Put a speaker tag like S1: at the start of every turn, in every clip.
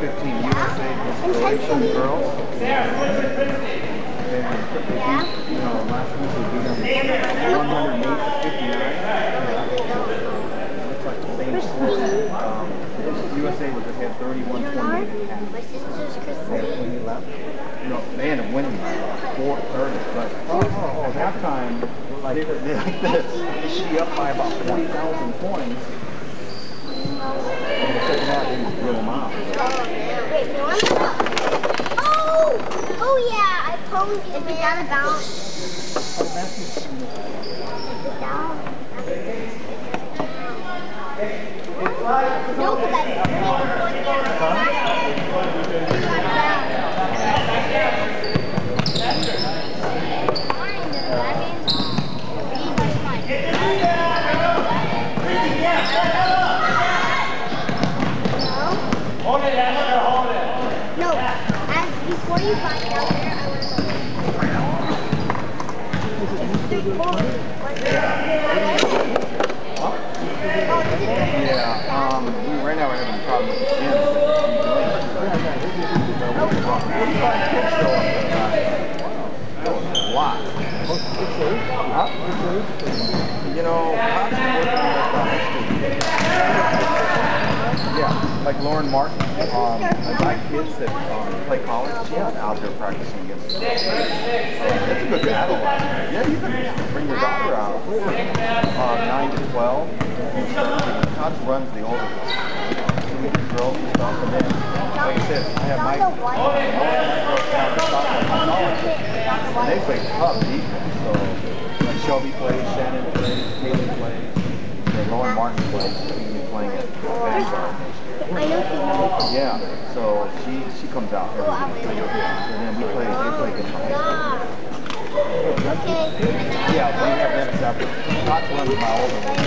S1: know
S2: Team USA Inspiration
S1: Intensely.
S2: Girls.
S1: Yeah.
S2: You know, last week we beat them 108 to 59. Looks like the same score. Um, USA was ahead 31
S1: You
S2: 28
S1: know,
S2: at half.
S1: my sister's
S2: They. 20 left. No, they ended up winning by 4 to 30. But oh, oh, at halftime, like, they, they like this. She up by about 20,000 points. Out.
S1: Oh! Oh yeah, I posed Is it down about? Is it down? No, because I. It got down. Fine, that means he was fine. No?
S3: Hold it, Esther, hold it.
S1: No, as before you got down there, I was four. Oh, this
S2: Yeah, um, right now we're having a problem with the gym. Forty-five kids show up at a lot. You know, Cox is working with uh, high school kids. Yeah, like Lauren Martin, um, my kids that um, play college, had out there practicing against. Uh, that's a good battle. Yeah, you can bring your daughter out. Uh, nine to twelve. Cox runs the older ones. So we get girls and stuff, and then, like I said, I have my,
S1: Not the white.
S2: all my girls down in Stockholm College. And they play tough defense. So like Shelby plays, Shannon plays, Haley plays, and Lauren Martin plays. Be playing at Vanguard.
S1: I know she knows.
S2: Yeah, so she she comes out every week, and then we play they play against the high school.
S1: Ah. Okay.
S2: Yeah, we have them separate. Not runs my older one.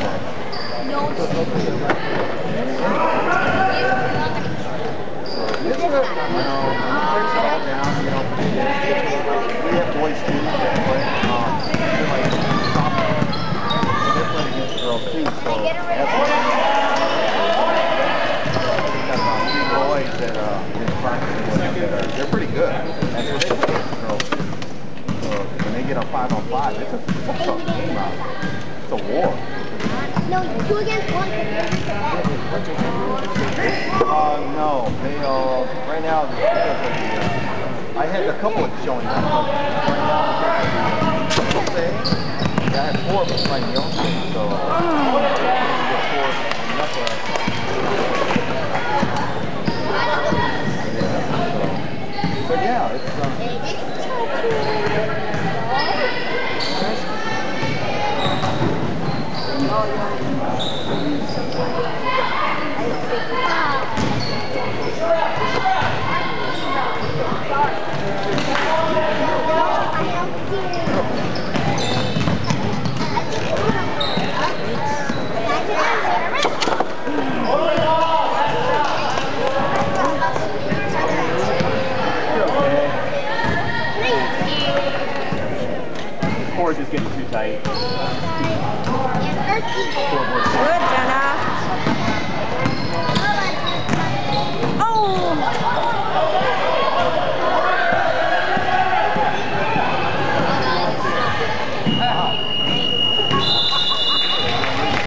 S2: So it's good, you know, we break it all down, you know, for the kids. We have boys too that play. Um, they're like sophomore. So they're playing against girls too. So that's what we got about three boys that uh been practicing with them that are they're pretty good. That's what they play against girls too. So when they get a five it's a, it's a tough game out there. It's a war.
S1: No, two against one. 'cause you're the best.
S2: Uh, no, they uh, right now the, uh, I had a couple of showing up, but right now because of the thing, yeah, I had four of them playing the own so uh, four of yeah, so, but yeah, it's um,
S3: Cord is